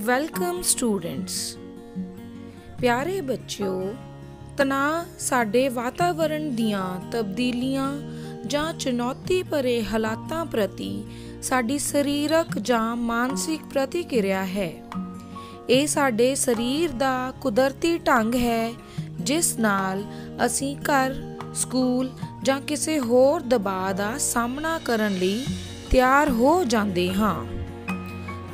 Welcome students ਪਿਆਰੇ ਬੱਚਿਓ, ਤਣਾਅ ਸਾਡੇ ਵਾਤਾਵਰਣ ਦੀਆਂ ਤਬਦੀਲੀਆਂ ਜਾਂ ਚੁਣੌਤੀ ਭਰੇ ਹਾਲਾਤਾਂ ਪ੍ਰਤੀ ਸਾਡੀ ਸਰੀਰਕ ਜਾਂ ਮਾਨਸਿਕ ਪ੍ਰਤੀਕਿਰਿਆ ਹੈ। ਇਹ ਸਾਡੇ ਸਰੀਰ ਦਾ ਕੁਦਰਤੀ ਢੰਗ ਹੈ, ਜਿਸ ਨਾਲ ਅਸੀਂ ਘਰ, ਸਕੂਲ ਜਾਂ ਕਿਸੇ ਹੋਰ ਦਬਾਅ ਦਾ ਸਾਹਮਣਾ ਕਰਨ ਲਈ ਤਿਆਰ ਹੋ ਜਾਂਦੇ ਹਾਂ।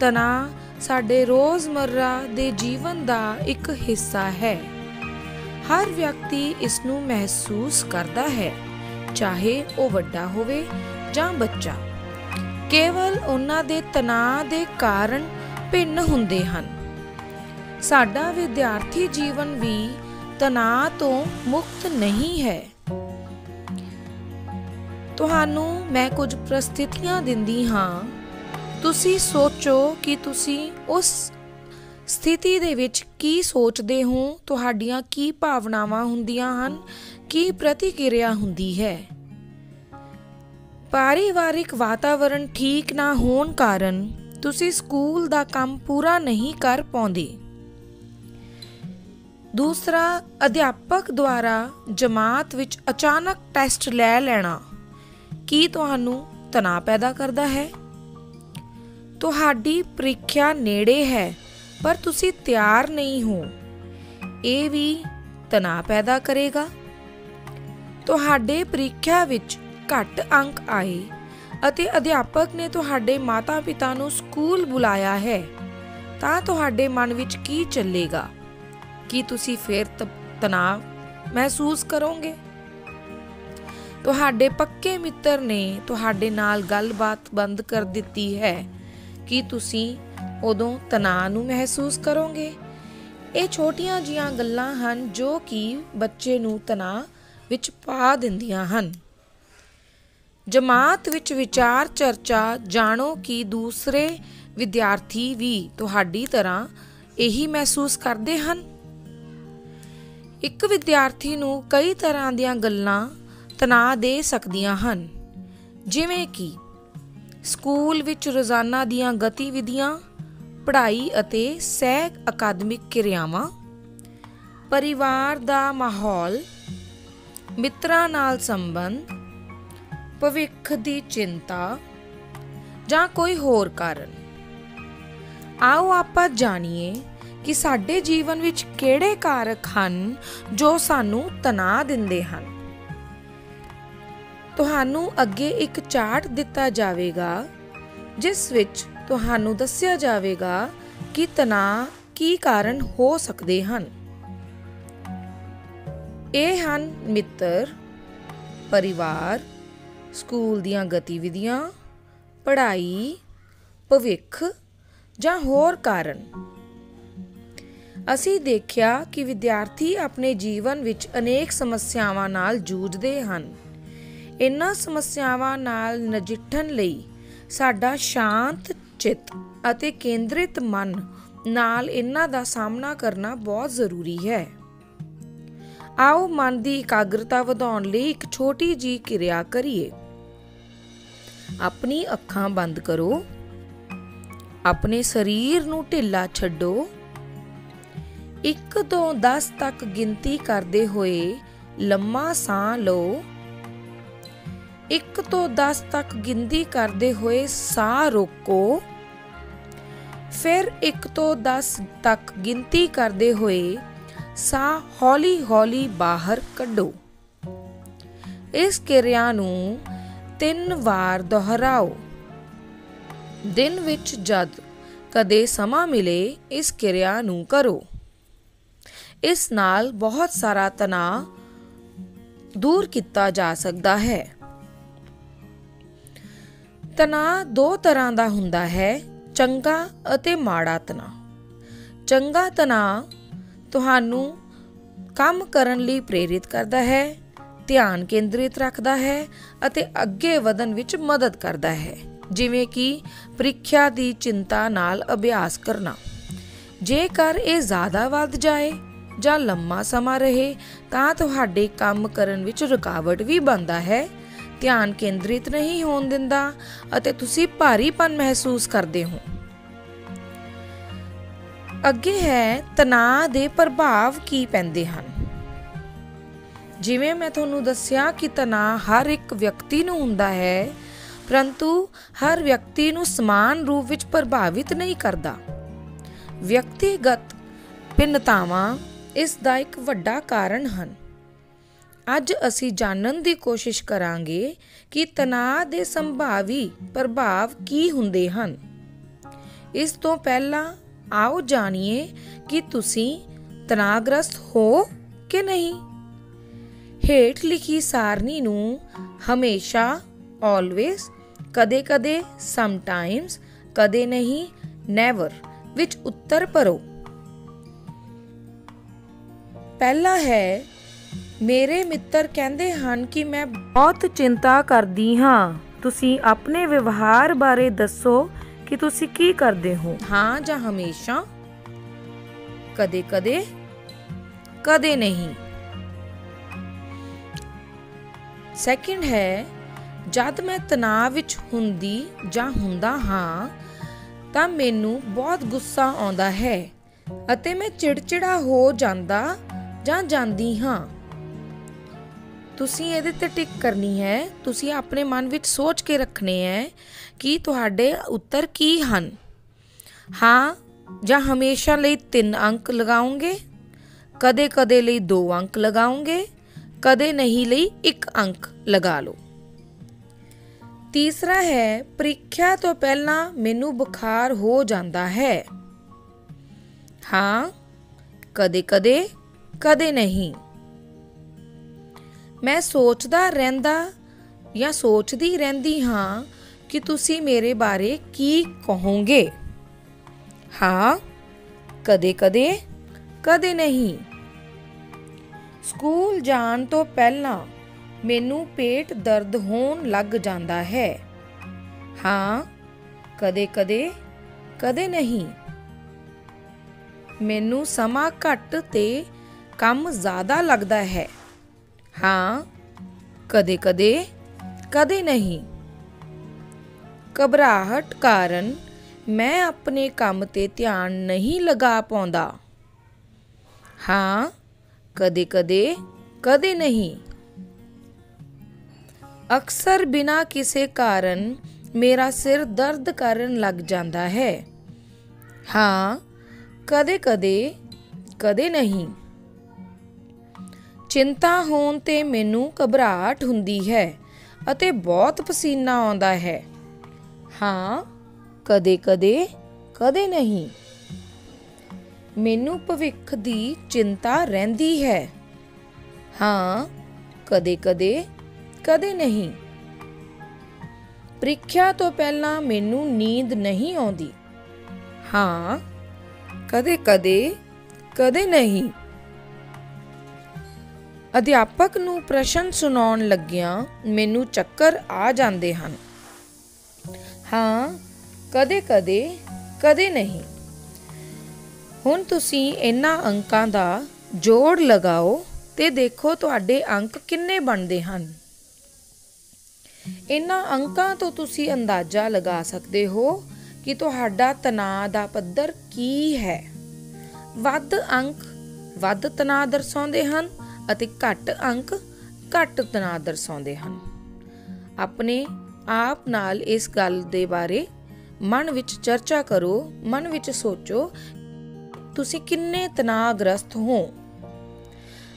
ਤਣਾਅ ਸਾਡੇ ਰੋਜ਼ਮਰਰਾ ਦੇ ਜੀਵਨ ਦਾ ਇੱਕ ਹਿੱਸਾ ਹੈ। ਹਰ ਵਿਅਕਤੀ ਇਸ ਨੂੰ ਮਹਿਸੂਸ ਕਰਦਾ ਹੈ, ਚਾਹੇ ਉਹ ਵੱਡਾ ਹੋਵੇ ਜਾਂ ਬੱਚਾ। ਕੇਵਲ ਉਹਨਾਂ ਦੇ ਤਣਾਅ ਦੇ ਕਾਰਨ ਭਿੰਨ ਹੁੰਦੇ ਹਨ। ਸਾਡਾ ਵਿਦਿਆਰਥੀ ਜੀਵਨ ਵੀ ਤਣਾਅ ਤੋਂ ਮੁਕਤ ਨਹੀਂ ਹੈ। ਤੁਹਾਨੂੰ ਮੈਂ ਕੁਝ ਪ੍ਰਸਥਿਤੀਆਂ ਦਿੰਦੀ ਹਾਂ। ਤੁਸੀਂ ਸੋਚੋ ਕਿ ਤੁਸੀਂ ਉਸ ਸਥਿਤੀ ਦੇ ਵਿੱਚ ਕੀ ਸੋਚਦੇ ਹੋ? ਤੁਹਾਡੀਆਂ ਕੀ ਭਾਵਨਾਵਾਂ ਹੁੰਦੀਆਂ ਹਨ? ਕੀ ਪ੍ਰਤੀਕਿਰਿਆ ਹੁੰਦੀ ਹੈ? ਪਰਿਵਾਰਿਕ ਵਾਤਾਵਰਣ ਠੀਕ ਨਾ ਹੋਣ ਕਾਰਨ ਤੁਸੀਂ ਸਕੂਲ ਦਾ ਕੰਮ ਪੂਰਾ ਨਹੀਂ ਕਰ ਪਾਉਂਦੇ। ਦੂਸਰਾ, ਅਧਿਆਪਕ ਦੁਆਰਾ ਜਮਾਤ ਵਿੱਚ ਅਚਾਨਕ ਟੈਸਟ ਲੈ ਲੈਣਾ, ਕੀ ਤੁਹਾਨੂੰ ਤਣਾਅ ਪੈਦਾ ਕਰਦਾ ਹੈ? ਤੁਹਾਡੀ ਪ੍ਰੀਖਿਆ ਨੇੜੇ ਹੈ, ਪਰ ਤੁਸੀਂ ਤਿਆਰ ਨਹੀਂ ਹੋ। ਇਹ ਵੀ ਤਣਾਅ ਪੈਦਾ ਕਰੇਗਾ। ਤੁਹਾਡੇ ਪ੍ਰੀਖਿਆ ਵਿੱਚ ਘੱਟ ਅੰਕ ਆਏ ਅਤੇ ਅਧਿਆਪਕ ਨੇ ਤੁਹਾਡੇ ਮਾਤਾ-ਪਿਤਾ ਨੂੰ ਸਕੂਲ ਬੁਲਾਇਆ ਹੈ, ਤਾਂ ਤੁਹਾਡੇ ਮਨ ਵਿੱਚ ਕੀ ਚੱਲੇਗਾ? ਕੀ ਤੁਸੀਂ ਫਿਰ ਤਣਾਅ ਮਹਿਸੂਸ ਕਰੋਗੇ? ਤੁਹਾਡੇ ਪੱਕੇ ਮਿੱਤਰ ਨੇ ਤੁਹਾਡੇ ਨਾਲ ਗੱਲਬਾਤ ਬੰਦ ਕਰ ਦਿੱਤੀ ਹੈ। ਕਿ ਤੁਸੀਂ ਉਦੋਂ ਤਣਾਅ ਨੂੰ ਮਹਿਸੂਸ ਕਰੋਗੇ। ਇਹ ਛੋਟੀਆਂ ਜੀਆਂ ਗੱਲਾਂ ਹਨ ਜੋ ਕਿ ਬੱਚੇ ਨੂੰ ਤਣਾਅ ਵਿੱਚ ਪਾ ਦਿੰਦੀਆਂ ਹਨ। ਜਮਾਤ ਵਿੱਚ ਵਿਚਾਰ ਚਰਚਾ ਜਾਣੋ ਕਿ ਦੂਸਰੇ ਵਿਦਿਆਰਥੀ ਵੀ ਤੁਹਾਡੀ ਤਰ੍ਹਾਂ ਇਹੀ ਮਹਿਸੂਸ ਕਰਦੇ ਹਨ। ਇੱਕ ਵਿਦਿਆਰਥੀ ਨੂੰ ਕਈ ਤਰ੍ਹਾਂ ਦੀਆਂ ਗੱਲਾਂ ਤਣਾਅ ਦੇ ਸਕਦੀਆਂ ਹਨ, ਜਿਵੇਂ ਕਿ ਸਕੂਲ ਵਿੱਚ ਰੋਜ਼ਾਨਾ ਦੀਆਂ ਗਤੀਵਿਧੀਆਂ, ਪੜ੍ਹਾਈ ਅਤੇ ਸਹਿ ਅਕਾਦਮਿਕ ਕਿਰਿਆਵਾਂ, ਪਰਿਵਾਰ ਦਾ ਮਾਹੌਲ, ਮਿੱਤਰਾਂ ਨਾਲ ਸੰਬੰਧ, ਭਵਿੱਖ ਦੀ ਚਿੰਤਾ ਜਾਂ ਕੋਈ ਹੋਰ ਕਾਰਨ। ਆਓ ਆਪਾਂ ਜਾਣੀਏ ਕਿ ਸਾਡੇ ਜੀਵਨ ਵਿੱਚ ਕਿਹੜੇ ਕਾਰਕ ਹਨ ਜੋ ਸਾਨੂੰ ਤਣਾਅ ਦਿੰਦੇ ਹਨ। ਤੁਹਾਨੂੰ ਅੱਗੇ ਇੱਕ ਚਾਰਟ ਦਿੱਤਾ ਜਾਵੇਗਾ, ਜਿਸ ਵਿੱਚ ਤੁਹਾਨੂੰ ਦੱਸਿਆ ਜਾਵੇਗਾ ਕਿ ਤਣਾਅ ਕੀ ਕਾਰਨ ਹੋ ਸਕਦੇ ਹਨ। ਇਹ ਹਨ ਮਿੱਤਰ, ਪਰਿਵਾਰ, ਸਕੂਲ ਦੀਆਂ ਗਤੀਵਿਧੀਆਂ, ਪੜ੍ਹਾਈ, ਭਵਿੱਖ ਜਾਂ ਹੋਰ ਕਾਰਨ। ਅਸੀਂ ਦੇਖਿਆ ਕਿ ਵਿਦਿਆਰਥੀ ਆਪਣੇ ਜੀਵਨ ਵਿੱਚ ਅਨੇਕ ਸਮੱਸਿਆਵਾਂ ਨਾਲ ਜੂਝਦੇ ਹਨ। ਇਨ੍ਹਾਂ ਸਮੱਸਿਆਵਾਂ ਨਾਲ ਨਜਿੱਠਣ ਲਈ ਸਾਡਾ ਸ਼ਾਂਤ ਚਿੱਤ ਅਤੇ ਕੇਂਦਰਿਤ ਮਨ ਨਾਲ ਇਹਨਾਂ ਦਾ ਸਾਹਮਣਾ ਕਰਨਾ ਬਹੁਤ ਜ਼ਰੂਰੀ ਹੈ। ਆਓ ਮਨ ਦੀ ਇਕਾਗਰਤਾ ਵਧਾਉਣ ਲਈ ਇੱਕ ਛੋਟੀ ਜੀ ਕਿਰਿਆ ਕਰੀਏ। ਆਪਣੀ ਅੱਖਾਂ ਬੰਦ ਕਰੋ। ਆਪਣੇ ਸਰੀਰ ਨੂੰ ਢਿੱਲਾ ਛੱਡੋ। 1 ਤੋਂ 10 ਤੱਕ ਗਿਣਤੀ ਕਰਦੇ ਹੋਏ ਲੰਮਾ ਸਾਹ ਲਓ। 1 ਤੋਂ 10 ਤੱਕ ਗਿਣਤੀ ਕਰਦੇ ਹੋਏ ਸਾਹ ਰੋਕੋ। ਫਿਰ 1 ਤੋਂ 10 ਤੱਕ ਗਿਣਤੀ ਕਰਦੇ ਹੋਏ ਸਾਹ ਹੌਲੀ-ਹੌਲੀ ਬਾਹਰ ਕੱਢੋ। ਇਸ ਕਿਰਿਆ ਨੂੰ ਤਿੰਨ ਵਾਰ ਦੁਹਰਾਓ। ਦਿਨ ਵਿੱਚ ਜਦ ਕਦੇ ਸਮਾਂ ਮਿਲੇ, ਇਸ ਕਿਰਿਆ ਨੂੰ ਕਰੋ। ਇਸ ਨਾਲ ਬਹੁਤ ਸਾਰਾ ਤਣਾਅ ਦੂਰ ਕੀਤਾ ਜਾ ਸਕਦਾ ਹੈ। ਤਣਾਅ ਦੋ ਤਰ੍ਹਾਂ ਦਾ ਹੁੰਦਾ ਹੈ, ਚੰਗਾ ਅਤੇ ਮਾੜਾ ਤਣਾਅ। ਚੰਗਾ ਤਣਾਅ ਤੁਹਾਨੂੰ ਕੰਮ ਕਰਨ ਲਈ ਪ੍ਰੇਰਿਤ ਕਰਦਾ ਹੈ, ਧਿਆਨ ਕੇਂਦਰਿਤ ਰੱਖਦਾ ਹੈ ਅਤੇ ਅੱਗੇ ਵਧਣ ਵਿੱਚ ਮਦਦ ਕਰਦਾ ਹੈ, ਜਿਵੇਂ ਕਿ ਪ੍ਰੀਖਿਆ ਦੀ ਚਿੰਤਾ ਨਾਲ ਅਭਿਆਸ ਕਰਨਾ। ਜੇਕਰ ਇਹ ਜ਼ਿਆਦਾ ਵੱਧ ਜਾਏ ਜਾਂ ਲੰਮਾ ਸਮਾਂ ਰਹੇ, ਤਾਂ ਤੁਹਾਡੇ ਕੰਮ ਕਰਨ ਵਿੱਚ ਰੁਕਾਵਟ ਵੀ ਬਣਦਾ ਹੈ ਧਿਆਨ ਕੇਂਦਰਿਤ ਨਹੀਂ ਹੋਣ ਦਿੰਦਾ ਅਤੇ ਤੁਸੀਂ ਭਾਰੀਪਨ ਮਹਿਸੂਸ ਕਰਦੇ ਹੋ। ਅੱਗੇ ਹੈ, ਤਣਾਅ ਦੇ ਪ੍ਰਭਾਵ ਕੀ ਪੈਂਦੇ ਹਨ? ਜਿਵੇਂ ਮੈਂ ਤੁਹਾਨੂੰ ਦੱਸਿਆ ਕਿ ਤਣਾਅ ਹਰ ਇੱਕ ਵਿਅਕਤੀ ਨੂੰ ਹੁੰਦਾ ਹੈ, ਪਰੰਤੂ ਹਰ ਵਿਅਕਤੀ ਨੂੰ ਸਮਾਨ ਰੂਪ ਵਿੱਚ ਪ੍ਰਭਾਵਿਤ ਨਹੀਂ ਕਰਦਾ। ਵਿਅਕਤੀਗਤ ਭਿੰਨਤਾਵਾਂ ਇਸ ਦਾ ਇੱਕ ਵੱਡਾ ਕਾਰਨ ਹਨ। ਅੱਜ ਅਸੀਂ ਜਾਣਨ ਦੀ ਕੋਸ਼ਿਸ਼ ਕਰਾਂਗੇ ਕਿ ਤਣਾਅ ਦੇ ਸੰਭਾਵੀ ਪ੍ਰਭਾਵ ਕੀ ਹੁੰਦੇ ਹਨ। ਇਸ ਤੋਂ ਪਹਿਲਾਂ ਆਓ ਜਾਣੀਏ ਕਿ ਤੁਸੀਂ ਤਣਾਅਗ੍ਰਸਤ ਹੋ ਕਿ ਨਹੀਂ। ਹੇਠ ਲਿਖੀ ਸਾਰਣੀ ਨੂੰ ਹਮੇਸ਼ਾ ਆਲਵੇਸ ਕਦੇ-ਕਦੇ ਸਮਟਾਈਮਸ ਕਦੇ ਨਹੀਂ ਨੈਵਰ ਵਿੱਚ ਉੱਤਰ ਭਰੋ। ਪਹਿਲਾ ਹੈ ਮੇਰੇ ਮਿੱਤਰ ਕਹਿੰਦੇ ਹਨ ਕਿ ਮੈਂ ਬਹੁਤ ਚਿੰਤਾ ਕਰਦੀ ਹਾਂ। ਤੁਸੀਂ ਆਪਣੇ ਵਿਵਹਾਰ ਬਾਰੇ ਦੱਸੋ ਕਿ ਤੁਸੀਂ ਕੀ ਕਰਦੇ ਹੋ? ਹਾਂ ਜਾਂ ਹਮੇਸ਼ਾ? ਕਦੇ-ਕਦੇ ਕਦੇ ਨਹੀਂ। ਸੈਕਿੰਡ ਹੈ ਜਦ ਮੈਂ ਤਣਾਅ ਵਿੱਚ ਹੁੰਦੀ ਜਾਂ ਹੁੰਦਾ ਹਾਂ ਤਾਂ ਮੈਨੂੰ ਬਹੁਤ ਗੁੱਸਾ ਆਉਂਦਾ ਹੈ ਅਤੇ ਮੈਂ ਚਿੜਚਿੜਾ ਹੋ ਜਾਂਦਾ ਜਾਂ ਜਾਂਦੀ ਹਾਂ। ਤੁਸੀਂ ਇਹਦੇ ਤੇ ਟਿਕ ਕਰਨੀ ਹੈ, ਤੁਸੀਂ ਆਪਣੇ ਮਨ ਵਿੱਚ ਸੋਚ ਕੇ ਰੱਖਣੇ ਹੈ ਕਿ ਤੁਹਾਡੇ ਉੱਤਰ ਕੀ ਹਨ। ਹਾਂ, ਜਾਂ ਹਮੇਸ਼ਾ ਲਈ 3 ਅੰਕ ਲਗਾਉਂਗੇ ਕਦੇ-ਕਦੇ ਲਈ 2 ਅੰਕ ਲਗਾਉਂਗੇ ਕਦੇ ਨਹੀਂ ਲਈ 1 ਅੰਕ ਲਗਾ ਲਓ। ਤੀਸਰਾ ਹੈ, ਪ੍ਰੀਖਿਆ ਤੋਂ ਪਹਿਲਾਂ ਮੈਨੂੰ ਬੁਖਾਰ ਹੋ ਜਾਂਦਾ ਹੈ। ਹਾਂ, ਕਦੇ-ਕਦੇ, ਕਦੇ ਨਹੀਂ। ਮੈਂ ਸੋਚਦਾ ਰਹਿੰਦਾ ਜਾਂ ਸੋਚਦੀ ਰਹਿੰਦੀ ਹਾਂ ਕਿ ਤੁਸੀਂ ਮੇਰੇ ਬਾਰੇ ਕੀ ਕਹੋਗੇ। ਹਾਂ ਕਦੇ-ਕਦੇ ਕਦੇ ਨਹੀਂ। ਸਕੂਲ ਜਾਣ ਤੋਂ ਪਹਿਲਾਂ ਮੈਨੂੰ ਪੇਟ ਦਰਦ ਹੋਣ ਲੱਗ ਜਾਂਦਾ ਹੈ। ਹਾਂ ਕਦੇ-ਕਦੇ ਕਦੇ ਨਹੀਂ। ਮੈਨੂੰ ਸਮਾਂ ਘੱਟ ਤੇ ਕੰਮ ਜ਼ਿਆਦਾ ਲੱਗਦਾ ਹੈ। ਹਾਂ ਕਦੇ-ਕਦੇ ਕਦੇ ਨਹੀਂ ਘਬਰਾਹਟ ਕਾਰਨ ਮੈਂ ਆਪਣੇ ਕੰਮ ਤੇ ਧਿਆਨ ਨਹੀਂ ਲਗਾ ਪਾਉਂਦਾ ਹਾਂ ਕਦੇ-ਕਦੇ ਕਦੇ ਨਹੀਂ ਅਕਸਰ ਬਿਨਾ ਕਿਸੇ ਕਾਰਨ ਮੇਰਾ ਸਿਰ ਦਰਦ ਕਰਨ ਲੱਗ ਜਾਂਦਾ ਹੈ ਹਾਂ ਕਦੇ-ਕਦੇ ਕਦੇ ਨਹੀਂ ਚਿੰਤਾ ਹੋਣ ਤੇ ਮੈਨੂੰ ਘਬਰਾਹਟ ਹੁੰਦੀ ਹੈ ਅਤੇ ਬਹੁਤ ਪਸੀਨਾ ਆਉਂਦਾ ਹੈ। ਹਾਂ, ਕਦੇ-ਕਦੇ, ਕਦੇ ਨਹੀਂ। ਮੈਨੂੰ ਭਵਿੱਖ ਦੀ ਚਿੰਤਾ ਰਹਿੰਦੀ ਹੈ। ਹਾਂ, ਕਦੇ-ਕਦੇ, ਕਦੇ ਨਹੀਂ। ਪ੍ਰੀਖਿਆ ਤੋਂ ਪਹਿਲਾਂ ਮੈਨੂੰ ਨੀਂਦ ਨਹੀਂ ਆਉਂਦੀ। ਹਾਂ, ਕਦੇ-ਕਦੇ, ਕਦੇ ਨਹੀਂ। ਅਧਿਆਪਕ ਨੂੰ ਪ੍ਰਸ਼ਨ ਸੁਣਾਉਣ ਲੱਗਿਆਂ ਮੈਨੂੰ ਚੱਕਰ ਆ ਜਾਂਦੇ ਹਨ। ਹਾਂ ਕਦੇ-ਕਦੇ ਕਦੇ ਨਹੀਂ। ਹੁਣ ਤੁਸੀਂ ਇਹਨਾਂ ਅੰਕਾਂ ਦਾ ਜੋੜ ਲਗਾਓ ਤੇ ਦੇਖੋ ਤੁਹਾਡੇ ਅੰਕ ਕਿੰਨੇ ਬਣਦੇ ਹਨ। ਇਹਨਾਂ ਅੰਕਾਂ ਤੋਂ ਤੁਸੀਂ ਅੰਦਾਜ਼ਾ ਲਗਾ ਸਕਦੇ ਹੋ ਕਿ ਤੁਹਾਡਾ ਤਣਾਅ ਦਾ ਪੱਧਰ ਕੀ ਹੈ। ਵੱਧ ਅੰਕ, ਵੱਧ ਤਣਾਅ ਦਰਸਾਉਂਦੇ ਹਨ ਅਤੇ ਘੱਟ ਅੰਕ ਘੱਟ ਤਣਾਅ ਦਰਸਾਉਂਦੇ ਹਨ। ਆਪਣੇ ਆਪ ਨਾਲ ਇਸ ਗੱਲ ਦੇ ਬਾਰੇ ਮਨ ਵਿੱਚ ਚਰਚਾ ਕਰੋ, ਮਨ ਵਿੱਚ ਸੋਚੋ, ਤੁਸੀਂ ਕਿੰਨੇ ਤਣਾਅਗ੍ਰਸਤ ਹੋ।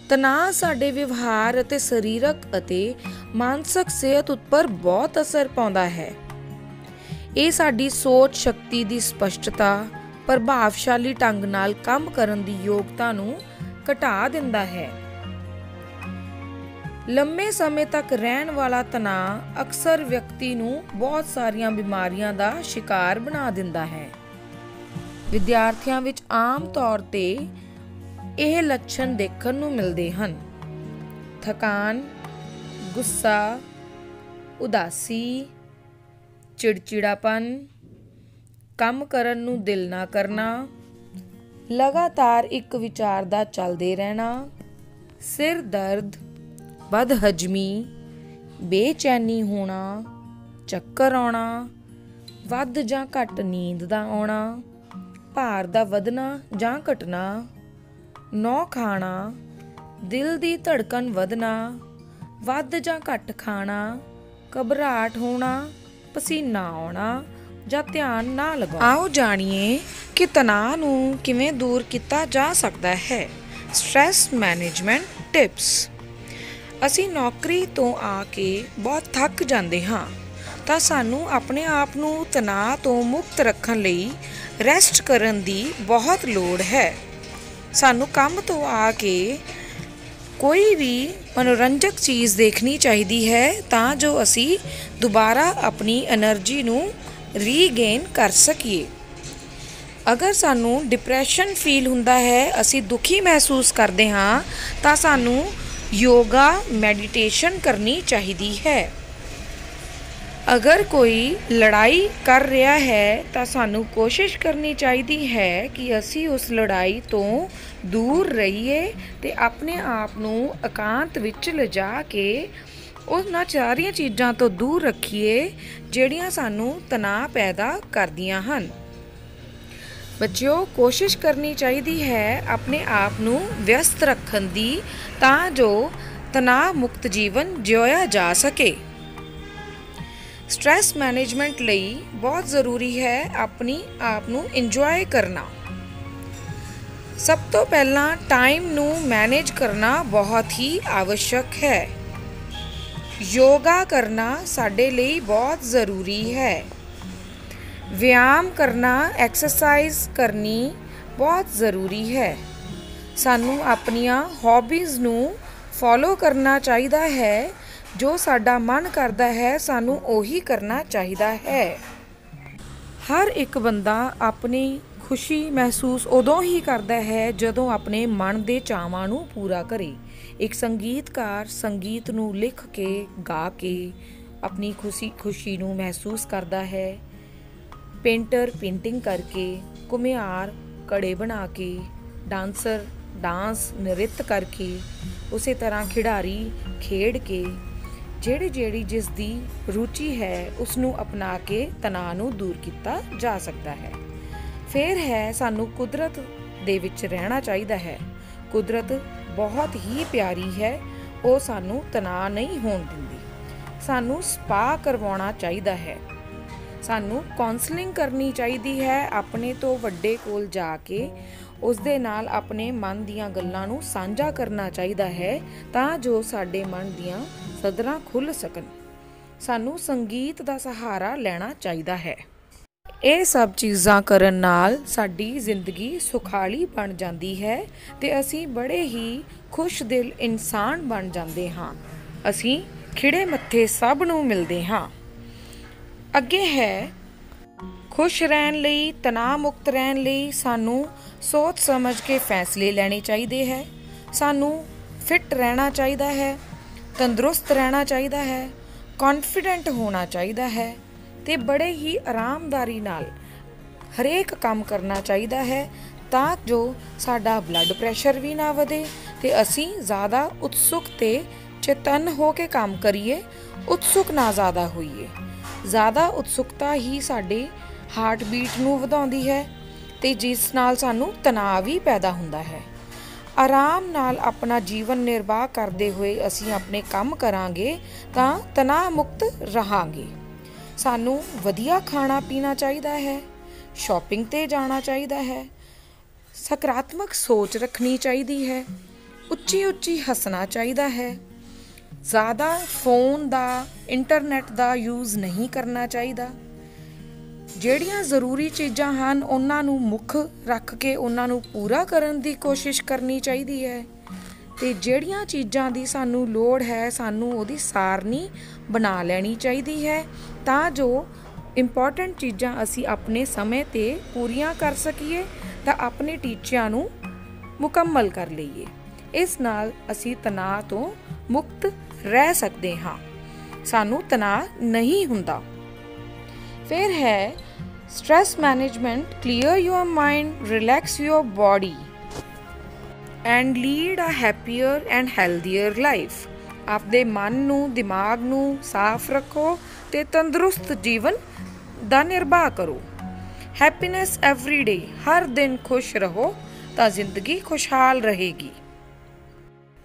ਤਣਾਅ ਸਾਡੇ ਵਿਵਹਾਰ ਅਤੇ ਸਰੀਰਕ ਅਤੇ ਮਾਨਸਿਕ ਸਿਹਤ ਉੱਪਰ ਬਹੁਤ ਅਸਰ ਪਾਉਂਦਾ ਹੈ। ਇਹ ਸਾਡੀ ਸੋਚ ਸ਼ਕਤੀ ਦੀ ਸਪਸ਼ਟਤਾ, ਪ੍ਰਭਾਵਸ਼ਾਲੀ ਢੰਗ ਨਾਲ ਕੰਮ ਕਰਨ ਦੀ ਯੋਗਤਾ ਨੂੰ ਘਟਾ ਦਿੰਦਾ ਹੈ। ਲੰਮੇ ਸਮੇਂ ਤੱਕ ਰਹਿਣ ਵਾਲਾ ਤਣਾਅ ਅਕਸਰ ਵਿਅਕਤੀ ਨੂੰ ਬਹੁਤ ਸਾਰੀਆਂ ਬਿਮਾਰੀਆਂ ਦਾ ਸ਼ਿਕਾਰ ਬਣਾ ਦਿੰਦਾ ਹੈ। ਵਿਦਿਆਰਥੀਆਂ ਵਿੱਚ ਆਮ ਤੌਰ ਤੇ ਇਹ ਲੱਛਣ ਦੇਖਣ ਨੂੰ ਮਿਲਦੇ ਹਨ। ਥਕਾਨ, ਗੁੱਸਾ, ਉਦਾਸੀ, ਚਿੜਚਿੜਾਪਨ, ਕੰਮ ਕਰਨ ਨੂੰ ਦਿਲ ਨਾ ਕਰਨਾ, ਲਗਾਤਾਰ ਇੱਕ ਵਿਚਾਰ ਦਾ ਚੱਲਦੇ ਰਹਿਣਾ, ਸਿਰ ਦਰਦ ਬਦਹਜਮੀ ਬੇਚੈਨੀ ਹੋਣਾ, ਚੱਕਰ ਆਉਣਾ, ਵੱਧ ਜਾਂ ਘੱਟ ਨੀਂਦ ਦਾ ਆਉਣਾ, ਭਾਰ ਦਾ ਵਧਣਾ ਜਾਂ ਘਟਣਾ, ਨੌ ਖਾਣਾ, ਦਿਲ ਦੀ ਧੜਕਨ ਵਧਣਾ, ਵੱਧ ਜਾਂ ਘੱਟ ਖਾਣਾ, ਘਬਰਾਹਟ ਹੋਣਾ, ਪਸੀਨਾ ਆਉਣਾ ਜਾਂ ਧਿਆਨ ਨਾ ਲਗਾਉਣਾ। ਆਓ ਜਾਣੀਏ ਕਿ ਤਣਾਅ ਨੂੰ ਕਿਵੇਂ ਦੂਰ ਕੀਤਾ ਜਾ ਸਕਦਾ ਹੈ। ਸਟ्रेस ਮੈਨੇਜਮੈਂਟ ਟਿਪਸ ਅਸੀਂ ਨੌਕਰੀ ਤੋਂ ਆ ਕੇ ਬਹੁਤ ਥੱਕ ਜਾਂਦੇ ਹਾਂ, ਤਾਂ ਸਾਨੂੰ ਆਪਣੇ ਆਪ ਨੂੰ ਤਣਾਅ ਤੋਂ ਮੁਕਤ ਰੱਖਣ ਲਈ ਰੈਸਟ ਕਰਨ ਦੀ ਬਹੁਤ ਲੋੜ ਹੈ। ਸਾਨੂੰ ਕੰਮ ਤੋਂ ਆ ਕੇ ਕੋਈ ਵੀ ਮਨੋਰੰਜਕ ਚੀਜ਼ ਦੇਖਣੀ ਚਾਹੀਦੀ ਹੈ, ਤਾਂ ਜੋ ਅਸੀਂ ਦੁਬਾਰਾ ਆਪਣੀ એનર્ਜੀ ਨੂੰ ਰੀਗੇਨ ਕਰ ਸਕੀਏ। ਅਗਰ ਸਾਨੂੰ ਡਿਪਰੈਸ਼ਨ ਫੀਲ ਹੁੰਦਾ ਹੈ, ਅਸੀਂ ਦੁਖੀ ਮਹਿਸੂਸ ਕਰਦੇ ਹਾਂ, ਤਾਂ ਸਾਨੂੰ ਯੋਗਾ ਮੈਡੀਟੇਸ਼ਨ ਕਰਨੀ ਚਾਹੀਦੀ ਹੈ। ਅਗਰ ਕੋਈ ਲੜਾਈ ਕਰ ਰਿਹਾ ਹੈ, ਤਾਂ ਸਾਨੂੰ ਕੋਸ਼ਿਸ਼ ਕਰਨੀ ਚਾਹੀਦੀ ਹੈ ਕਿ ਅਸੀਂ ਉਸ ਲੜਾਈ ਤੋਂ ਦੂਰ ਰਹੀਏ ਤੇ ਆਪਣੇ ਆਪ ਨੂੰ ਇਕਾਂਤ ਵਿੱਚ ਲਿਜਾ ਕੇ ਉਹਨਾਂ ਸਾਰੀਆਂ ਚੀਜ਼ਾਂ ਤੋਂ ਦੂਰ ਰੱਖੀਏ, ਜਿਹੜੀਆਂ ਸਾਨੂੰ ਤਣਾਅ ਪੈਦਾ ਕਰਦੀਆਂ ਹਨ। ਬੱਚਿਓ, ਕੋਸ਼ਿਸ਼ ਕਰਨੀ ਚਾਹੀਦੀ ਹੈ ਆਪਣੇ ਆਪ ਨੂੰ ਵਿਅਸਤ ਰੱਖਣ ਦੀ ਤਾਂ ਜੋ ਤਣਾਅ ਮੁਕਤ ਜੀਵਨ ਜਿਉਇਆ ਜਾ ਸਕੇ। ਸਟ्रेस ਮੈਨੇਜਮੈਂਟ ਲਈ ਬਹੁਤ ਜ਼ਰੂਰੀ ਹੈ ਆਪਣੀ ਆਪ ਨੂੰ ਇੰਜੋਏ ਕਰਨਾ। ਸਭ ਤੋਂ ਪਹਿਲਾਂ ਟਾਈਮ ਨੂੰ ਮੈਨੇਜ ਕਰਨਾ ਬਹੁਤ ਹੀ ਆਵਸ਼ਕ ਹੈ। ਯੋਗਾ ਕਰਨਾ ਸਾਡੇ ਲਈ ਬਹੁਤ ਜ਼ਰੂਰੀ ਹੈ। ਵਿਆਮ ਕਰਨਾ ਐਕਸਰਸਾਈਜ਼ ਕਰਨੀ ਬਹੁਤ ਜ਼ਰੂਰੀ ਹੈ ਸਾਨੂੰ ਆਪਣੀਆਂ ਹੌਬੀਜ਼ ਨੂੰ ਫੋਲੋ ਕਰਨਾ ਚਾਹੀਦਾ ਹੈ ਜੋ ਸਾਡਾ ਮਨ ਕਰਦਾ ਹੈ ਸਾਨੂੰ ਉਹੀ ਕਰਨਾ ਚਾਹੀਦਾ ਹੈ ਹਰ ਇੱਕ ਬੰਦਾ ਆਪਣੀ ਖੁਸ਼ੀ ਮਹਿਸੂਸ ਉਦੋਂ ਹੀ ਕਰਦਾ ਹੈ ਜਦੋਂ ਆਪਣੇ ਮਨ ਦੇ ਚਾਵਾਂ ਨੂੰ ਪੂਰਾ ਕਰੇ ਇੱਕ ਸੰਗੀਤਕਾਰ ਸੰਗੀਤ ਨੂੰ ਲਿਖ ਕੇ ਗਾ ਕੇ ਆਪਣੀ ਖੁਸ਼ੀ ਖੁਸ਼ੀ ਨੂੰ ਮਹਿਸੂਸ ਕਰਦਾ ਹੈ ਪੇਂਟਰ ਪੇਂਟਿੰਗ ਕਰਕੇ ਕੁਮਿਆਰ ਕੜੇ ਬਣਾ ਕੇ, ਡਾਂਸਰ, ਡਾਂਸ ਨ੍ਰਿਤ ਕਰਕੇ ਉਸੇ ਤਰ੍ਹਾਂ ਖਿਡਾਰੀ ਖੇਡ ਕੇ ਜਿਹੜੀ ਜਿਹੜੀ ਜਿਸ ਦੀ ਰੁਚੀ ਹੈ ਉਸ ਨੂੰ ਅਪਣਾ ਕੇ ਤਣਾਅ ਨੂੰ ਦੂਰ ਕੀਤਾ ਜਾ ਸਕਦਾ ਹੈ। ਫਿਰ ਹੈ ਸਾਨੂੰ ਕੁਦਰਤ ਦੇ ਵਿੱਚ ਰਹਿਣਾ ਚਾਹੀਦਾ ਹੈ। ਕੁਦਰਤ ਬਹੁਤ ਹੀ ਪਿਆਰੀ ਹੈ, ਉਹ ਸਾਨੂੰ ਤਣਾਅ ਨਹੀਂ ਹੋਣ ਦਿੰਦੀ। ਸਾਨੂੰ ਸਪਾ ਕਰਵਾਉਣਾ ਚਾਹੀਦਾ ਹੈ। ਸਾਨੂੰ ਕਾਉਂਸਲਿੰਗ ਕਰਨੀ ਚਾਹੀਦੀ ਹੈ ਆਪਣੇ ਤੋਂ ਵੱਡੇ ਕੋਲ ਜਾ ਕੇ। ਉਸ ਦੇ ਨਾਲ ਆਪਣੇ ਮਨ ਦੀਆਂ ਗੱਲਾਂ ਨੂੰ ਸਾਂਝਾ ਕਰਨਾ ਚਾਹੀਦਾ ਹੈ ਤਾਂ ਜੋ ਸਾਡੇ ਮਨ ਦੀਆਂ ਸਦਰਾਂ ਖੁੱਲ ਸਕਣ। ਸਾਨੂੰ ਸੰਗੀਤ ਦਾ ਸਹਾਰਾ ਲੈਣਾ ਚਾਹੀਦਾ ਹੈ। ਇਹ ਸਭ ਚੀਜ਼ਾਂ ਕਰਨ ਨਾਲ ਸਾਡੀ ਜ਼ਿੰਦਗੀ ਸੁਖਾਲੀ ਬਣ ਜਾਂਦੀ ਹੈ ਤੇ ਅਸੀਂ ਬੜੇ ਹੀ ਖੁਸ਼ ਦਿਲ ਇਨਸਾਨ ਬਣ ਜਾਂਦੇ ਹਾਂ। ਅਸੀਂ ਖਿੜੇ ਮੱਥੇ ਸਭ ਨੂੰ ਮਿਲਦੇ ਹਾਂ। ਅੱਗੇ ਹੈ, ਖੁਸ਼ ਰਹਿਣ ਲਈ, ਤਣਾਅ ਮੁਕਤ ਰਹਿਣ ਲਈ ਸਾਨੂੰ ਸੋਚ ਸਮਝ ਕੇ ਫੈਸਲੇ ਲੈਣੇ ਚਾਹੀਦੇ ਹੈ। ਸਾਨੂੰ ਫਿੱਟ ਰਹਿਣਾ ਚਾਹੀਦਾ ਹੈ, ਤੰਦਰੁਸਤ ਰਹਿਣਾ ਚਾਹੀਦਾ ਹੈ ਕੌਨਫੀਡੈਂਟ ਹੋਣਾ ਚਾਹੀਦਾ ਹੈ ਤੇ ਬੜੇ ਹੀ ਆਰਾਮਦਾਰੀ ਨਾਲ ਹਰੇਕ ਕੰਮ ਕਰਨਾ ਚਾਹੀਦਾ ਹੈ ਤਾਂ ਜੋ ਸਾਡਾ ਬਲੱਡ ਪ੍ਰੈਸ਼ਰ ਵੀ ਨਾ ਵਧੇ ਤੇ ਅਸੀਂ ਜ਼ਿਆਦਾ ਉਤਸੁਕ ਤੇ ਚੇਤਨ ਹੋ ਕੇ ਕੰਮ ਕਰੀਏ, ਉਤਸੁਕ ਨਾ ਜ਼ਿਆਦਾ ਹੋਈਏ। ਜ਼ਿਆਦਾ ਉਤਸੁਕਤਾ ਹੀ ਸਾਡੇ ਹਾਰਟ ਬੀਟ ਨੂੰ ਵਧਾਉਂਦੀ ਹੈ ਤੇ ਜਿਸ ਨਾਲ ਸਾਨੂੰ ਤਣਾਅ ਵੀ ਪੈਦਾ ਹੁੰਦਾ ਹੈ। ਆਰਾਮ ਨਾਲ ਆਪਣਾ ਜੀਵਨ ਨਿਰਵਾਹ ਕਰਦੇ ਹੋਏ ਅਸੀਂ ਆਪਣੇ ਕੰਮ ਕਰਾਂਗੇ ਤਾਂ ਤਣਾਅ ਮੁਕਤ ਰਹਾਂਗੇ। ਸਾਨੂੰ ਵਧੀਆ ਖਾਣਾ ਪੀਣਾ ਚਾਹੀਦਾ ਹੈ ਸ਼ਾਪਿੰਗ ਤੇ ਜਾਣਾ ਚਾਹੀਦਾ ਹੈ, ਸਕਾਰਾਤਮਕ ਸੋਚ ਰੱਖਣੀ ਚਾਹੀਦੀ ਹੈ ਉੱਚੀ ਉੱਚੀ ਹੱਸਣਾ ਚਾਹੀਦਾ ਹੈ ਜ਼ਿਆਦਾ ਫੋਨ ਦਾ ਇੰਟਰਨੈਟ ਦਾ ਯੂਜ਼ ਨਹੀਂ ਕਰਨਾ ਚਾਹੀਦਾ। ਜਿਹੜੀਆਂ ਜ਼ਰੂਰੀ ਚੀਜ਼ਾਂ ਹਨ, ਉਹਨਾਂ ਨੂੰ ਮੁੱਖ ਰੱਖ ਕੇ ਉਹਨਾਂ ਨੂੰ ਪੂਰਾ ਕਰਨ ਦੀ ਕੋਸ਼ਿਸ਼ ਕਰਨੀ ਚਾਹੀਦੀ ਹੈ। ਤੇ ਜਿਹੜੀਆਂ ਚੀਜ਼ਾਂ ਦੀ ਸਾਨੂੰ ਲੋੜ ਹੈ, ਸਾਨੂੰ ਉਹਦੀ ਸਾਰਨੀ ਬਣਾ ਲੈਣੀ ਚਾਹੀਦੀ ਹੈ, ਤਾਂ ਜੋ ਇੰਪੋਰਟੈਂਟ ਚੀਜ਼ਾਂ ਅਸੀਂ ਆਪਣੇ ਸਮੇਂ ਤੇ ਪੂਰੀਆਂ ਕਰ ਸਕੀਏ, ਤਾਂ ਆਪਣੇ ਟੀਚਿਆਂ ਨੂੰ ਮੁਕੰਮਲ ਕਰ ਲਈਏ। ਇਸ ਨਾਲ ਅਸੀਂ ਤਣਾਅ ਤੋਂ ਮੁਕਤ ਰਹਿ ਸਕਦੇ ਹਾਂ। ਸਾਨੂੰ ਤਣਾਅ ਨਹੀਂ ਹੁੰਦਾ। ਫਿਰ ਹੈ stress management clear your mind relax your body and lead a happier and healthier life ਆਪਦੇ ਮਨ ਨੂੰ, ਦਿਮਾਗ ਨੂੰ ਸਾਫ਼ ਰੱਖੋ ਤੇ ਤੰਦਰੁਸਤ ਜੀਵਨ ਦਾ ਨਿਰਵਾਹ ਕਰੋ। ਹੈਪੀਨੈਸ ਐਵਰੀ ਡੇ ਹਰ ਦਿਨ ਖੁਸ਼ ਰਹੋ ਤਾਂ ਜ਼ਿੰਦਗੀ ਖੁਸ਼ਹਾਲ ਰਹੇਗੀ।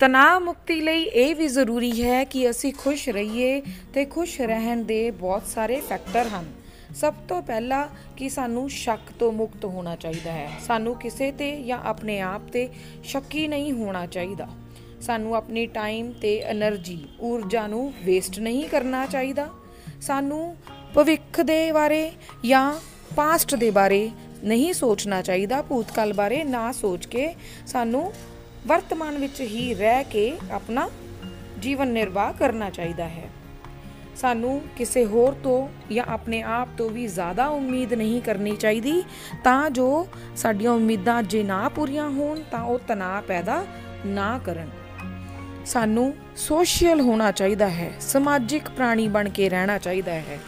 ਤਣਾਅ ਮੁਕਤੀ ਲਈ ਇਹ ਵੀ ਜ਼ਰੂਰੀ ਹੈ ਕਿ ਅਸੀਂ ਖੁਸ਼ ਰਹੀਏ ਤੇ ਖੁਸ਼ ਰਹਿਣ ਦੇ ਬਹੁਤ ਸਾਰੇ ਫੈਕਟਰ ਹਨ। ਸਭ ਤੋਂ ਪਹਿਲਾਂ ਕਿ ਸਾਨੂੰ ਸ਼ੱਕ ਤੋਂ ਮੁਕਤ ਹੋਣਾ ਚਾਹੀਦਾ ਹੈ। ਸਾਨੂੰ ਕਿਸੇ ਤੇ ਜਾਂ ਆਪਣੇ ਆਪ ਤੇ ਸ਼ੱਕੀ ਨਹੀਂ ਹੋਣਾ ਚਾਹੀਦਾ। ਸਾਨੂੰ ਆਪਣੀ ਟਾਈਮ ਤੇ એનર્ਜੀ ਊਰਜਾ ਨੂੰ ਵੇਸਟ ਨਹੀਂ ਕਰਨਾ ਚਾਹੀਦਾ। ਸਾਨੂੰ ਭਵਿੱਖ ਦੇ ਬਾਰੇ ਜਾਂ ਪਾਸਟ ਦੇ ਬਾਰੇ ਨਹੀਂ ਸੋਚਣਾ ਚਾਹੀਦਾ, ਭੂਤਕਾਲ ਬਾਰੇ ਨਾ ਸੋਚ ਕੇ ਸਾਨੂੰ ਵਰਤਮਾਨ ਵਿੱਚ ਹੀ ਰਹਿ ਕੇ ਆਪਣਾ ਜੀਵਨ ਨਿਰਵਾਹ ਕਰਨਾ ਚਾਹੀਦਾ ਹੈ। ਸਾਨੂੰ ਕਿਸੇ ਹੋਰ ਤੋਂ ਜਾਂ ਆਪਣੇ ਆਪ ਤੋਂ ਵੀ ਜ਼ਿਆਦਾ ਉਮੀਦ ਨਹੀਂ ਕਰਨੀ ਚਾਹੀਦੀ, ਤਾਂ ਜੋ ਸਾਡੀਆਂ ਉਮੀਦਾਂ ਜੇ ਨਾ ਪੂਰੀਆਂ ਹੋਣ, ਤਾਂ ਉਹ ਤਣਾਅ ਪੈਦਾ ਨਾ ਕਰਨ। ਸਾਨੂੰ ਸੋਸ਼ੀਅਲ ਹੋਣਾ ਚਾਹੀਦਾ ਹੈ, ਸਮਾਜਿਕ ਪ੍ਰਾਣੀ ਬਣ ਕੇ ਰਹਿਣਾ ਚਾਹੀਦਾ ਹੈ,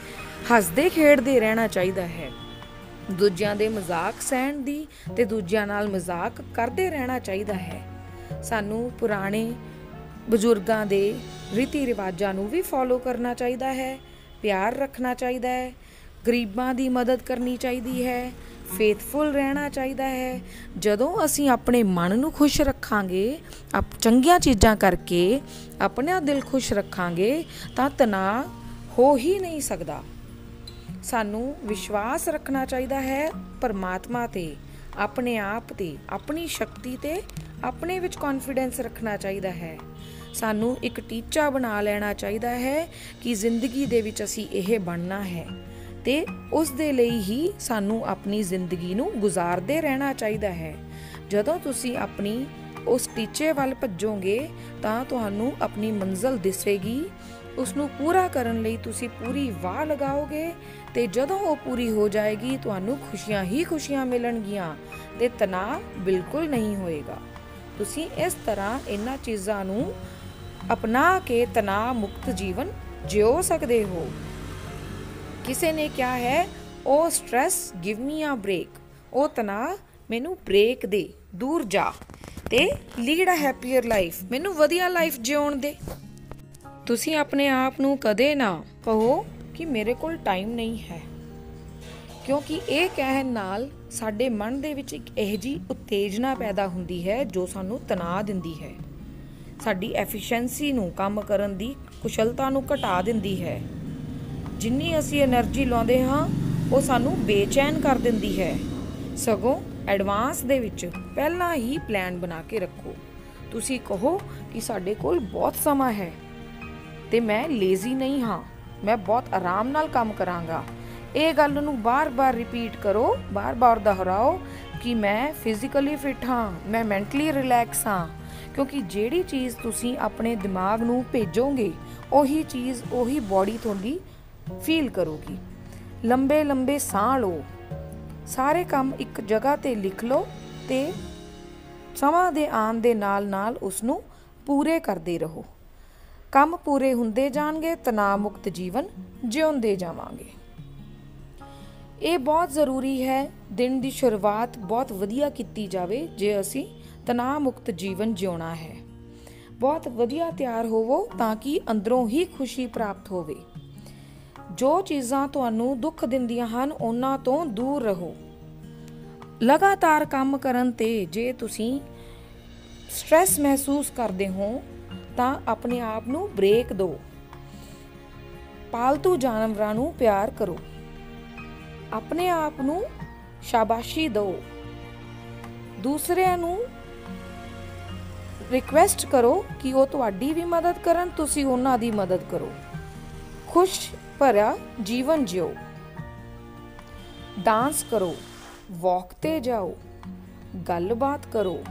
ਹੱਸਦੇ ਖੇਡਦੇ ਰਹਿਣਾ ਚਾਹੀਦਾ ਹੈ। ਦੂਜਿਆਂ ਦੇ ਮਜ਼ਾਕ ਸਹਿਣ ਦੀ ਤੇ ਦੂਜਿਆਂ ਨਾਲ ਮਜ਼ਾਕ ਕਰਦੇ ਰਹਿਣਾ ਚਾਹੀਦਾ ਹੈ। ਸਾਨੂੰ ਪੁਰਾਣੇ ਬਜ਼ੁਰਗਾਂ ਦੇ ਰੀਤੀ ਰਿਵਾਜਾਂ ਨੂੰ ਵੀ ਫੋਲੋ ਕਰਨਾ ਚਾਹੀਦਾ ਹੈ, ਪਿਆਰ ਰੱਖਣਾ ਚਾਹੀਦਾ ਹੈ, ਗਰੀਬਾਂ ਦੀ ਮਦਦ ਕਰਨੀ ਚਾਹੀਦੀ ਹੈ ਫੇਥਫੁਲ ਰਹਿਣਾ ਚਾਹੀਦਾ ਹੈ। ਜਦੋਂ ਅਸੀਂ ਆਪਣੇ ਮਨ ਨੂੰ ਖੁਸ਼ ਰੱਖਾਂਗੇ, ਆਪ ਚੰਗੀਆਂ ਚੀਜ਼ਾਂ ਕਰਕੇ ਆਪਣਾ ਦਿਲ ਖੁਸ਼ ਰੱਖਾਂਗੇ, ਤਾਂ ਤਣਾਅ ਹੋ ਹੀ ਨਹੀਂ ਸਕਦਾ। ਸਾਨੂੰ ਵਿਸ਼ਵਾਸ ਰੱਖਣਾ ਚਾਹੀਦਾ ਹੈ ਪਰਮਾਤਮਾ ਤੇ, ਆਪਣੇ ਆਪ ਤੇ, ਆਪਣੀ ਸ਼ਕਤੀ ਤੇ ਆਪਣੇ ਵਿੱਚ ਕੌਨਫੀਡੈਂਸ ਰੱਖਣਾ ਚਾਹੀਦਾ ਹੈ। ਸਾਨੂੰ ਇੱਕ ਟੀਚਾ ਬਣਾ ਲੈਣਾ ਚਾਹੀਦਾ ਹੈ ਕਿ ਜ਼ਿੰਦਗੀ ਦੇ ਵਿੱਚ ਅਸੀਂ ਇਹ ਬਣਨਾ ਹੈ। ਤੇ ਉਸ ਦੇ ਲਈ ਹੀ ਸਾਨੂੰ ਆਪਣੀ ਜ਼ਿੰਦਗੀ ਨੂੰ ਗੁਜ਼ਾਰਦੇ ਰਹਿਣਾ ਚਾਹੀਦਾ ਹੈ। ਜਦੋਂ ਤੁਸੀਂ ਆਪਣੀ, ਉਸ ਟੀਚੇ ਵੱਲ ਭੱਜੋਗੇ, ਤਾਂ ਤੁਹਾਨੂੰ ਆਪਣੀ ਮੰਜ਼ਲ ਦਿਸੇਗੀ। ਉਸ ਨੂੰ ਪੂਰਾ ਕਰਨ ਲਈ ਤੁਸੀਂ ਪੂਰੀ ਵਾਹ ਲਗਾਓਗੇ ਤੇ ਜਦੋਂ ਉਹ ਪੂਰੀ ਹੋ ਜਾਏਗੀ, ਤੁਹਾਨੂੰ ਖੁਸ਼ੀਆਂ ਹੀ ਖੁਸ਼ੀਆਂ ਮਿਲਣਗੀਆਂ ਤੇ ਤਣਾਅ ਬਿਲਕੁਲ ਨਹੀਂ ਹੋਏਗਾ। ਤੁਸੀਂ ਇਸ ਤਰ੍ਹਾਂ ਇਹਨਾਂ ਚੀਜ਼ਾਂ ਨੂੰ ਅਪਣਾ ਕੇ ਤਣਾਅ ਮੁਕਤ ਜੀਵਨ ਜਿਉ ਸਕਦੇ ਹੋ। ਕਿਸੇ ਨੇ ਕਿਹਾ ਹੈ, ਉਹ ਸਟ्रेस ਗਿਵ ਮੀ ਆ ਬ੍ਰੇਕ ਉਹ ਤਣਾਅ ਮੈਨੂੰ ਬ੍ਰੇਕ ਦੇ, ਦੂਰ ਜਾ। ਤੇ ਲੀਡ ਅ ਹੈਪੀਅਰ ਲਾਈਫ ਮੈਨੂੰ ਵਧੀਆ ਲਾਈਫ ਜਿਉਣ ਦੇ। ਤੁਸੀਂ ਆਪਣੇ ਆਪ ਨੂੰ ਕਦੇ ਨਾ ਕਹੋ ਕਿ ਮੇਰੇ ਕੋਲ ਟਾਈਮ ਨਹੀਂ ਹੈ। ਕਿਉਂਕਿ ਇਹ ਕਹਿਣ ਨਾਲ ਸਾਡੇ ਮਨ ਦੇ ਵਿੱਚ ਇੱਕ ਇਹੋ ਜੀ ਉਤੇਜਨਾ ਪੈਦਾ ਹੁੰਦੀ ਹੈ ਜੋ ਸਾਨੂੰ ਤਣਾਅ ਦਿੰਦੀ ਹੈ। ਸਾਡੀ ਐਫੀਸ਼ੀਐਂਸੀ ਨੂੰ ਕੰਮ ਕਰਨ ਦੀ ਕੁਸ਼ਲਤਾ ਨੂੰ ਘਟਾ ਦਿੰਦੀ ਹੈ। ਜਿੰਨੀ ਅਸੀਂ એનર્ਜੀ ਲਾਉਂਦੇ ਹਾਂ, ਉਹ ਸਾਨੂੰ ਬੇਚੈਨ ਕਰ ਦਿੰਦੀ ਹੈ। ਸਗੋਂ ਐਡਵਾਂਸ ਦੇ ਵਿੱਚ ਪਹਿਲਾਂ ਹੀ ਪਲਾਨ ਬਣਾ ਕੇ ਰੱਖੋ। ਤੁਸੀਂ ਕਹੋ ਕਿ ਸਾਡੇ ਕੋਲ ਬਹੁਤ ਸਮਾਂ ਹੈ ਤੇ ਮੈਂ ਲੇਜ਼ੀ ਨਹੀਂ ਹਾਂ। ਮੈਂ ਬਹੁਤ ਆਰਾਮ ਨਾਲ ਕੰਮ ਕਰਾਂਗਾ। ਇਹ ਗੱਲ ਨੂੰ ਬਾਰ-ਬਾਰ ਰਿਪੀਟ ਕਰੋ ਬਾਰ-ਬਾਰ ਦੁਹਰਾਓ ਕਿ ਮੈਂ ਫਿਜ਼ੀਕਲੀ ਫਿਟ ਹਾਂ, ਮੈਂ ਮੈਂਟਲੀ ਰਿਲੈਕਸ ਹਾਂ। ਕਿਉਂਕਿ ਜਿਹੜੀ ਚੀਜ਼ ਤੁਸੀਂ ਆਪਣੇ ਦਿਮਾਗ ਨੂੰ ਭੇਜੋਗੇ, ਉਹੀ ਚੀਜ਼ ਉਹੀ ਬਾਡੀ ਤੁਹਾਡੀ ਫੀਲ ਕਰੋਗੀ। ਲੰਬੇ ਲੰਬੇ ਸਾਹ ਲਓ। ਸਾਰੇ ਕੰਮ ਇੱਕ ਜਗ੍ਹਾ ਤੇ ਲਿਖ ਲਓ ਤੇ ਸਮਾਂ ਦੇ ਆਉਣ ਦੇ ਨਾਲ ਨਾਲ ਉਸ ਨੂੰ ਪੂਰੇ ਕਰਦੇ ਰਹੋ। ਕੰਮ ਪੂਰੇ ਹੁੰਦੇ ਜਾਣਗੇ, ਤਣਾਅ ਮੁਕਤ ਜੀਵਨ ਜਿਉਂਦੇ ਜਾਵਾਂਗੇ। ਇਹ ਬਹੁਤ ਜ਼ਰੂਰੀ ਹੈ, ਦਿਨ ਦੀ ਸ਼ੁਰੂਆਤ ਬਹੁਤ ਵਧੀਆ ਕੀਤੀ ਜਾਵੇ, ਜੇ ਅਸੀਂ ਤਣਾਅ ਮੁਕਤ ਜੀਵਨ ਜਿਉਣਾ ਹੈ। ਬਹੁਤ ਵਧੀਆ ਤਿਆਰ ਹੋਵੋ ਤਾਂ ਕਿ ਅੰਦਰੋਂ ਹੀ ਖੁਸ਼ੀ ਪ੍ਰਾਪਤ ਹੋਵੇ। ਜੋ ਚੀਜ਼ਾਂ ਤੁਹਾਨੂੰ ਦੁੱਖ ਦਿੰਦੀਆਂ ਹਨ, ਉਹਨਾਂ ਤੋਂ ਦੂਰ ਰਹੋ। ਲਗਾਤਾਰ ਕੰਮ ਕਰਨ ਤੇ ਜੇ ਤੁਸੀਂ ਸਟ्रेस ਮਹਿਸੂਸ ਕਰਦੇ ਹੋ, ਤਾਂ ਆਪਣੇ ਆਪ ਨੂੰ ਬ੍ਰੇਕ ਦਿਓ। ਪਾਲਤੂ ਜਾਨਵਰਾਂ ਨੂੰ ਪਿਆਰ ਕਰੋ। ਆਪਣੇ ਆਪ ਨੂੰ ਸ਼ਾਬਾਸ਼ੀ ਦਿਓ। ਦੂਸਰਿਆਂ ਨੂੰ ਰਿਕਵੈਸਟ ਕਰੋ ਕਿ ਉਹ ਤੁਹਾਡੀ ਵੀ ਮਦਦ ਕਰਨ, ਤੁਸੀਂ ਉਹਨਾਂ ਦੀ ਮਦਦ ਕਰੋ। ਖੁਸ਼ ਭਰਿਆ ਜੀਵਨ ਜਿਓ। ਡਾਂਸ ਕਰੋ ਵਾਕ ਤੇ ਜਾਓ, ਗੱਲਬਾਤ ਕਰੋ,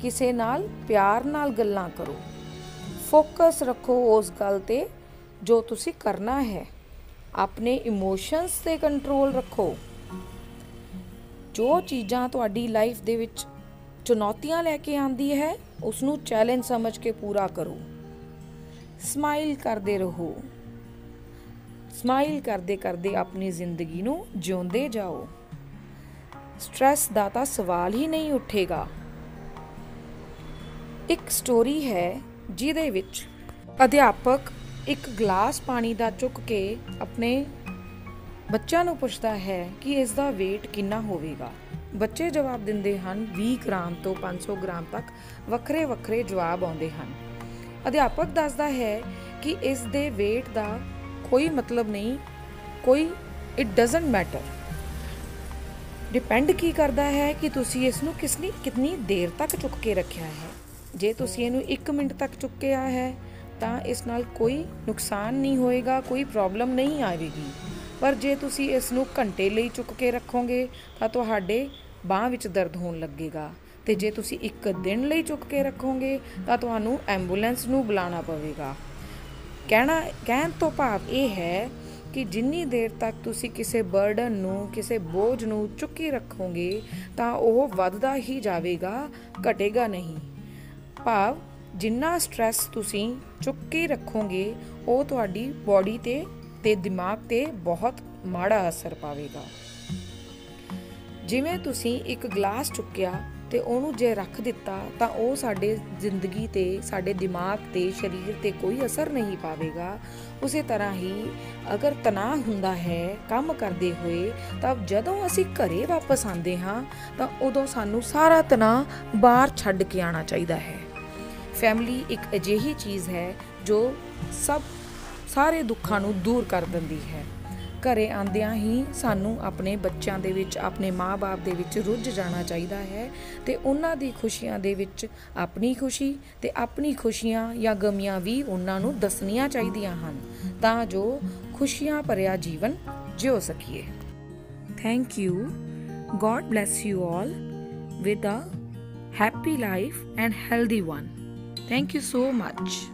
ਕਿਸੇ ਨਾਲ ਪਿਆਰ ਨਾਲ ਗੱਲਾਂ ਕਰੋ। ਫੋਕਸ ਰੱਖੋ ਉਸ ਗੱਲ ਤੇ ਜੋ ਤੁਸੀਂ ਕਰਨਾ ਹੈ। ਆਪਣੇ ਇਮੋਸ਼ਨਸ ਤੇ ਕੰਟਰੋਲ ਰੱਖੋ। ਜੋ ਚੀਜ਼ਾਂ ਤੁਹਾਡੀ ਲਾਈਫ ਦੇ ਵਿੱਚ ਚੁਣੌਤੀਆਂ ਲੈ ਕੇ ਆਂਦੀ ਹੈ ਉਸ ਨੂੰ ਚੈਲੰਜ ਸਮਝ ਕੇ ਪੂਰਾ ਕਰੋ। ਸਮਾਈਲ ਕਰਦੇ ਰਹੋ। ਸਮਾਈਲ ਕਰਦੇ ਕਰਦੇ ਆਪਣੀ ਜ਼ਿੰਦਗੀ ਨੂੰ ਜਿਉਂਦੇ ਜਾਓ। ਸਟ्रेस ਦਾ ਤਾਂ ਸਵਾਲ ਹੀ ਨਹੀਂ ਉੱਠੇਗਾ। ਇੱਕ ਸਟੋਰੀ ਹੈ ਜਿਹਦੇ ਵਿੱਚ ਅਧਿਆਪਕ ਇੱਕ ਗਲਾਸ ਪਾਣੀ ਦਾ ਚੁੱਕ ਕੇ ਆਪਣੇ ਬੱਚਿਆਂ ਨੂੰ ਪੁੱਛਦਾ ਹੈ ਕਿ ਇਸ ਦਾ weight ਕਿੰਨਾ ਹੋਵੇਗਾ। ਬੱਚੇ ਜਵਾਬ ਦਿੰਦੇ ਹਨ 20 ਗ੍ਰਾਮ ਤੋਂ 500 ਗ੍ਰਾਮ ਤੱਕ ਵੱਖਰੇ ਵੱਖਰੇ ਜਵਾਬ ਆਉਂਦੇ ਹਨ। ਅਧਿਆਪਕ ਦੱਸਦਾ ਹੈ ਕਿ ਇਸ ਦੇ weight ਦਾ ਕੋਈ ਮਤਲਬ ਨਹੀਂ, ਕੋਈ ਇਟ ਡਸਨਟ ਮੈਟਰ ਡਿਪੈਂਡ ਕੀ ਕਰਦਾ ਹੈ ਕਿ ਤੁਸੀਂ ਇਸ ਨੂੰ ਕਿਸਨੀ ਕਿੰਨੀ ਦੇਰ ਤੱਕ ਚੁੱਕ ਕੇ ਰੱਖਿਆ ਹੈ। ਜੇ ਤੁਸੀਂ ਇਹਨੂੰ 1 ਮਿੰਟ ਤੱਕ ਚੁੱਕਿਆ ਹੈ ਤਾਂ ਇਸ ਨਾਲ ਕੋਈ ਨੁਕਸਾਨ ਨਹੀਂ ਹੋਏਗਾ, ਕੋਈ ਪ੍ਰੋਬਲਮ ਨਹੀਂ ਆਵੇਗੀ। ਪਰ ਜੇ ਤੁਸੀਂ ਇਸ ਨੂੰ ਘੰਟੇ ਲਈ ਚੁੱਕ ਕੇ ਰੱਖੋਗੇ, ਤਾਂ ਤੁਹਾਡੇ ਬਾਹ ਵਿੱਚ ਦਰਦ ਹੋਣ ਲੱਗੇਗਾ। ਤੇ ਜੇ ਤੁਸੀਂ ਇੱਕ ਦਿਨ ਲਈ ਚੁੱਕ ਕੇ ਰੱਖੋਗੇ, ਤਾਂ ਤੁਹਾਨੂੰ ਐਂਬੂਲੈਂਸ ਨੂੰ ਬੁਲਾਉਣਾ ਪਵੇਗਾ। ਕਹਿਣਾ, ਕਹਿਣ ਤੋਂ ਭਾਵ ਇਹ ਹੈ ਕਿ ਜਿੰਨੀ ਦੇਰ ਤੱਕ ਤੁਸੀਂ ਕਿਸੇ ਬਰਡਨ ਨੂੰ, ਕਿਸੇ ਬੋਝ ਨੂੰ ਚੁੱਕੀ ਰੱਖੋਗੇ, ਤਾਂ ਉਹ ਵੱਧਦਾ ਹੀ ਜਾਵੇਗਾ, ਘਟੇਗਾ ਨਹੀਂ। ਭਾਵ ਜਿੰਨਾ ਸਟ्रेस ਤੁਸੀਂ ਚੁੱਕ ਕੇ ਰੱਖੋਗੇ, ਉਹ ਤੁਹਾਡੀ ਬਾਡੀ ਤੇ ਤੇ ਦਿਮਾਗ ਤੇ ਬਹੁਤ ਮਾੜਾ ਅਸਰ ਪਾਵੇਗਾ। ਜਿਵੇਂ ਤੁਸੀਂ ਇੱਕ ਗਲਾਸ ਚੁੱਕਿਆ ਤੇ ਉਹਨੂੰ ਜੇ ਰੱਖ ਦਿੱਤਾ, ਤਾਂ ਉਹ ਸਾਡੇ ਜ਼ਿੰਦਗੀ ਤੇ, ਸਾਡੇ ਦਿਮਾਗ ਤੇ, ਸਰੀਰ ਤੇ ਕੋਈ ਅਸਰ ਨਹੀਂ ਪਾਵੇਗਾ। ਉਸੇ ਤਰ੍ਹਾਂ ਹੀ ਅਗਰ ਤਣਾਅ ਹੁੰਦਾ ਹੈ, ਕੰਮ ਕਰਦੇ ਹੋਏ, ਤਾਂ ਜਦੋਂ ਅਸੀਂ ਘਰੇ ਵਾਪਸ ਆਉਂਦੇ ਹਾਂ, ਤਾਂ ਉਦੋਂ ਸਾਨੂੰ ਸਾਰਾ ਤਣਾਅ ਬਾਹਰ ਛੱਡ ਕੇ ਆਉਣਾ ਚਾਹੀਦਾ ਹੈ। ਫੈਮਿਲੀ ਇੱਕ ਅਜਿਹੀ ਚੀਜ਼ ਹੈ ਜੋ ਸਭ, ਸਾਰੇ ਦੁੱਖਾਂ ਨੂੰ ਦੂਰ ਕਰ ਦਿੰਦੀ ਹੈ। ਘਰੇ ਆਂਦਿਆਂ ਹੀ ਸਾਨੂੰ ਆਪਣੇ ਬੱਚਿਆਂ ਦੇ ਵਿੱਚ, ਆਪਣੇ ਮਾਪੇ ਦੇ ਵਿੱਚ ਰੁੱਝ ਜਾਣਾ ਚਾਹੀਦਾ ਹੈ ਤੇ ਉਹਨਾਂ ਦੀ ਖੁਸ਼ੀਆਂ ਦੇ ਵਿੱਚ ਆਪਣੀ ਖੁਸ਼ੀ ਤੇ ਆਪਣੀ ਖੁਸ਼ੀਆਂ ਜਾਂ ਗਮੀਆਂ ਵੀ ਉਹਨਾਂ ਨੂੰ ਦੱਸਣੀਆਂ ਚਾਹੀਦੀਆਂ ਹਨ ਤਾਂ ਜੋ ਖੁਸ਼ੀਆਂ ਭਰਿਆ ਜੀਵਨ ਜਿਉ ਸਕੀਏ। Thank you God bless you all with a happy life and healthy one thank you so much